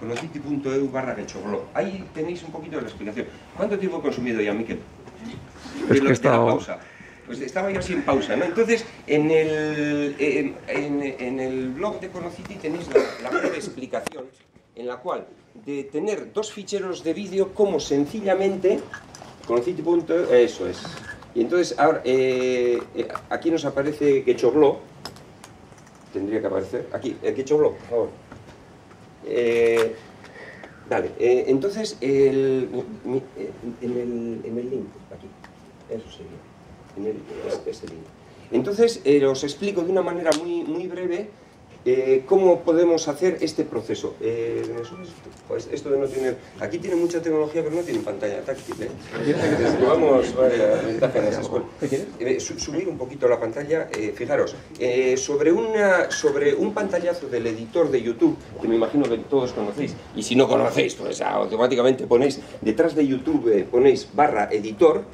conociti.eu barra gechoblog. Ahí tenéis un poquito de la explicación. ¿Cuánto tiempo he consumido ya, Miquel? Es que estaba... pausa. Pues estaba yo así en pausa, ¿no? Entonces, en el, en, en, el blog de Conociti tenéis la, la breve explicación en la cual de tener dos ficheros de vídeo como sencillamente conociti.eu, eso es. Y entonces, ahora, eh, eh, aquí nos aparece Gechoblog, tendría que aparecer, aquí, el Gechoblog, por favor. Eh, Vale, eh, entonces, el, eh, en, el, en, el, link, aquí, eso sería, en el, este, link. Entonces, eh, os explico de una manera muy, muy breve eh, ¿Cómo podemos hacer este proceso? Eh, pues esto de no tener... Aquí tiene mucha tecnología, pero no tiene pantalla táctil. ¿eh? Vamos, eh, subir un poquito la pantalla. Fijaros, sobre, una, sobre un pantallazo del editor de YouTube, que me imagino que todos conocéis, y si no conocéis, pues automáticamente ponéis, detrás de YouTube ponéis barra editor,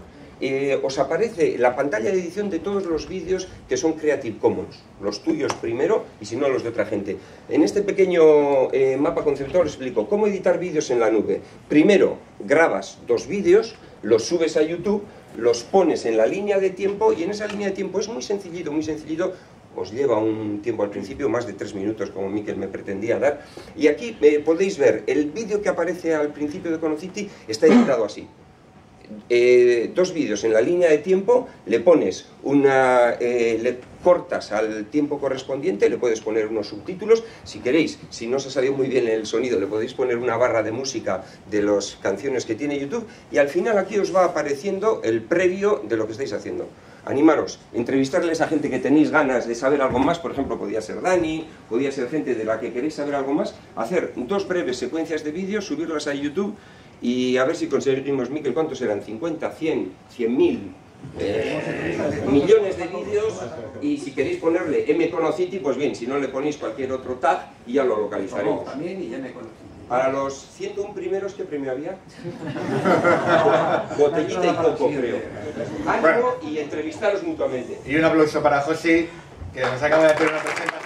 eh, os aparece la pantalla de edición de todos los vídeos que son Creative Commons, los tuyos primero y si no los de otra gente. En este pequeño eh, mapa conceptual explico cómo editar vídeos en la nube. Primero grabas dos vídeos, los subes a YouTube, los pones en la línea de tiempo y en esa línea de tiempo es muy sencillito, muy sencillito, os lleva un tiempo al principio, más de tres minutos como Miquel me pretendía dar. Y aquí eh, podéis ver, el vídeo que aparece al principio de Conociti está editado así. Eh, dos vídeos en la línea de tiempo, le pones una, eh, le cortas al tiempo correspondiente, le puedes poner unos subtítulos, si queréis, si no os ha salido muy bien el sonido, le podéis poner una barra de música de las canciones que tiene YouTube y al final aquí os va apareciendo el previo de lo que estáis haciendo. Animaros, entrevistarles a gente que tenéis ganas de saber algo más, por ejemplo, podía ser Dani, podía ser gente de la que queréis saber algo más, hacer dos breves secuencias de vídeos, subirlas a YouTube y a ver si conseguimos, Miquel, ¿cuántos eran? ¿50, 100, 100 mil? Eh, millones de vídeos y si queréis ponerle mconocity, pues bien, si no le ponéis cualquier otro tag y ya lo localizaremos. También y Para los 101 primeros, ¿qué premio había? Botellita y coco, creo. Ánimo y entrevistaros mutuamente. Y un aplauso para José, que nos acaba de hacer una presentación.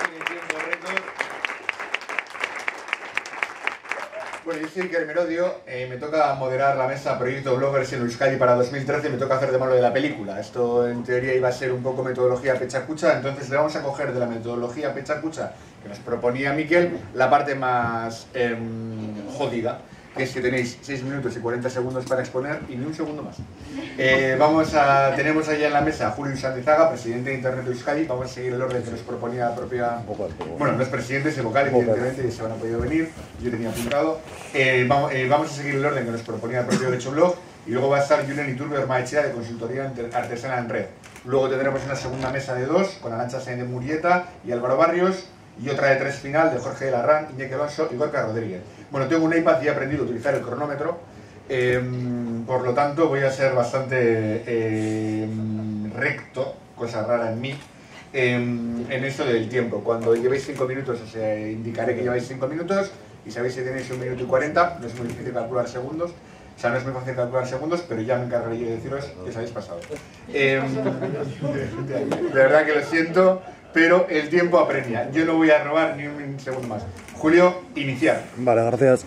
Soy Iker Merodio, eh, me toca moderar la mesa Proyecto Bloggers en Euskadi para 2013 me toca hacer de malo de la película. Esto en teoría iba a ser un poco metodología pechacucha, entonces le vamos a coger de la metodología pechacucha que nos proponía Miquel la parte más em, jodida que es que tenéis 6 minutos y 40 segundos para exponer y ni un segundo más. Eh, vamos a, tenemos allá en la mesa a Julio Santizaga, presidente de Internet de Euskadi. Vamos a seguir el orden que nos proponía la propia... Bueno, no es presidente, es el vocal, evidentemente, se van a podido venir. Yo tenía apuntado. Eh, vamos, eh, vamos, a seguir el orden que nos proponía el propio Derecho Blog. Y luego va a estar Julián Iturbe Ormaechea de Consultoría Artesana en Red. Luego tendremos una segunda mesa de dos con Arancha Sainz de Murieta y Álvaro Barrios. Y otra de tres final de Jorge de Larrán, Iñaki Alonso y Gorka Rodríguez. Bueno, tengo un iPad y he aprendido a utilizar el cronómetro, em, por lo tanto voy a ser bastante em, recto, cosa rara en mí, em, en esto del tiempo. Cuando llevéis 5 minutos os eh, indicaré que lleváis 5 minutos y sabéis si tenéis un minuto y 40, no es muy difícil calcular segundos. O sea, no es muy fácil calcular segundos, pero ya me encargaré yo de deciros que os habéis pasado. de verdad que lo siento, pero el tiempo apremia. Yo no voy a robar ni un segundo más. Julio, iniciar. Vale, gracias.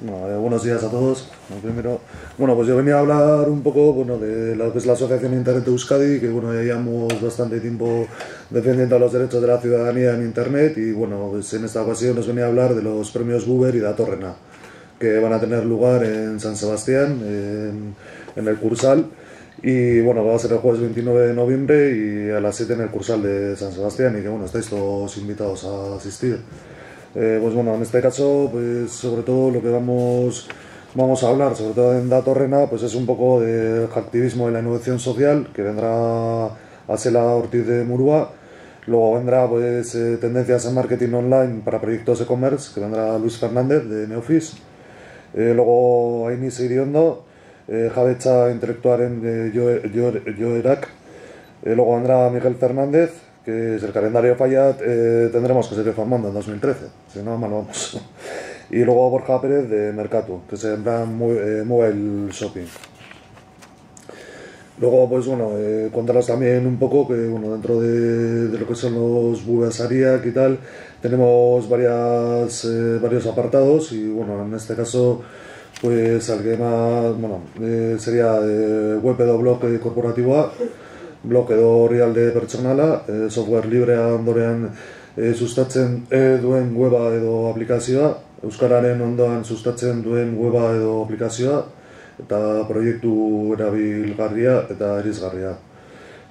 Buenos días a todos. primero, bueno, pues yo venía a hablar un poco bueno, de lo que es la Asociación Internet Euskadi, que bueno, ya llevamos bastante tiempo defendiendo los derechos de la ciudadanía en Internet y bueno, pues en esta ocasión nos venía a hablar de los premios Buber y Datorrena, que van a tener lugar en San Sebastián, en, en el Cursal. Y bueno, va a ser el jueves 29 de noviembre y a las 7 en el Cursal de San Sebastián y que bueno, estáis todos invitados a asistir. Eh, pues bueno, en este caso, pues sobre todo lo que vamos, vamos a hablar, sobre todo en Datorrena, pues es un poco del activismo y la innovación social, que vendrá a Sela Ortiz de Murúa. Luego vendrá pues eh, tendencias en marketing online para proyectos e-commerce, que vendrá Luis Fernández de Neofis. Eh, luego Ainis Iriondo, jabetza intelektuaren eh, jo, jo, joerak. Eh, luego vendrá Miguel Fernández, que es el calendario falla, eh, tendremos que seguir formando en 2013, si no, mal vamos. y luego Borja Pérez de Mercato, que se llama eh, Mobile Shopping. Luego, pues bueno, eh, contaros también un poco que, bueno, dentro de, de lo que son los Bugasariak y tal, tenemos varias, eh, varios apartados y, bueno, en este caso, pues más, bueno, eh, sería eh, web edo blog korporatiboa, blog edo orrialde pertsonala, eh, software librea ondorean eh, sustatzen eh, duen weba edo aplikazioa, Euskararen ondoan sustatzen duen weba edo aplikazioa, eta proiektu erabilgarria eta erizgarria.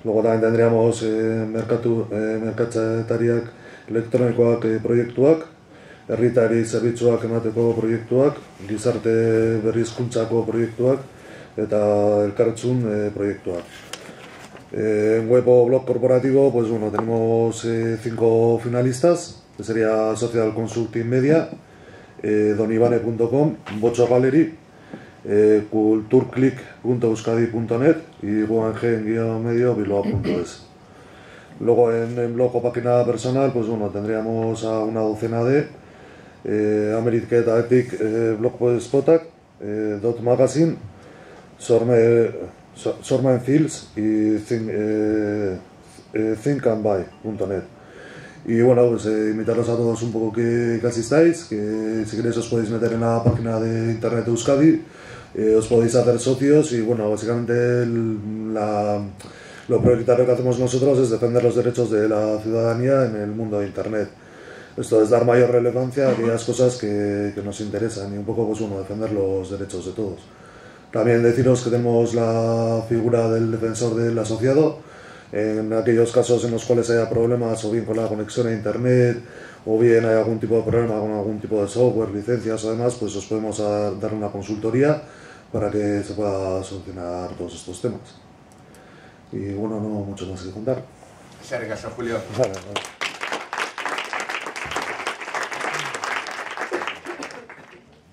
Luego también tendríamos eh, merkatu, eh, merkatzetariak elektronikoak eh, proiektuak, herritari zerbitzuak emateko proiektuak, gizarte berrizkuntzako proiektuak eta elkartzun eh, proiektuak. En web blog corporativo, pues bueno, tenemos eh, cinco finalistas, que sería Social Consulting Media, eh, donibane.com, Bocho Gallery, eh, culturclick.euskadi.net y guangen-medio bilbao.es. Luego en, en blog o página personal, pues bueno, tendríamos a una docena de eh, Ameriket Epic eh, Blogspot, eh, Dot Magazine, Sorme, So- Sorman Fields y think, thinkandbuy.net. Y bueno, pues eh, invitaros a todos un poco que, que asistáis, que si queréis os podéis meter en la página de internet de Euskadi, os podéis hacer socios y bueno, básicamente lo prioritario que hacemos nosotros es defender los derechos de la ciudadanía en el mundo de internet. Esto es dar mayor relevancia a aquellas cosas que, que nos interesan y un poco pues bueno, defender los derechos de todos. También deciros que tenemos la figura del defensor del asociado en aquellos casos en los cuales haya problemas o bien con la conexión a internet o bien hay algún tipo de problema con algún tipo de software, licencias o demás, pues os podemos dar una consultoría para que se pueda solucionar todos estos temas. Y bueno, no mucho más que contar. Recasó Julio. Vale, vale.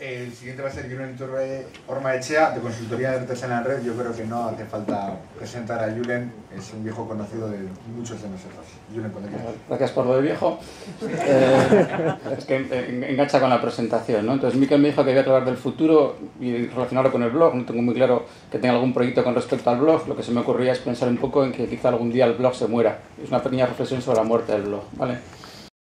El siguiente va a ser Julen Torre Orma Echea, de Consultoría de Artesana en Red. Yo creo que no hace falta presentar a Julen, es un viejo conocido de muchos de nosotros. Julen, cuando quieras. Gracias por lo de viejo. Eh, es que en- engancha con la presentación, ¿no? Entonces, Miquel me dijo que iba a hablar del futuro y relacionarlo con el blog. No tengo muy claro que tenga algún proyecto con respecto al blog. Lo que se me ocurría es pensar un poco en que quizá algún día el blog se muera. Es una pequeña reflexión sobre la muerte del blog, ¿vale?